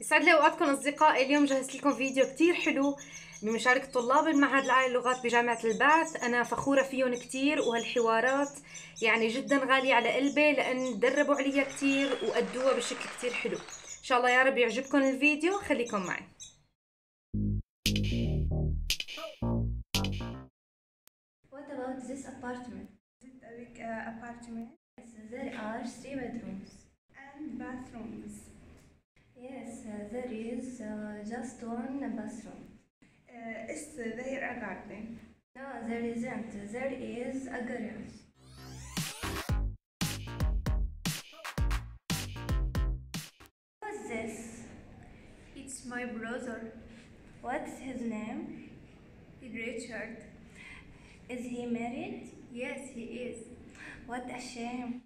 يسعد لي اوقاتكم أصدقائي اليوم جهزت لكم فيديو كتير حلو بمشاركة طلاب المعهد العالي للغات بجامعة البعث أنا فخورة فيهم كتير وهالحوارات يعني جدا غالية على قلبي لأن دربوا عليها كتير وأدوها بشكل كتير حلو إن شاء الله يا رب يعجبكم الفيديو خليكم معي What about this apartment? Is it a big uh, apartment there are three bedrooms. There is uh, just one bathroom. Uh, is there a garden? No, there isn't. There is a garage. What's this? It's my brother, What's his name? Richard. Is he married? Yes, he is. What a shame.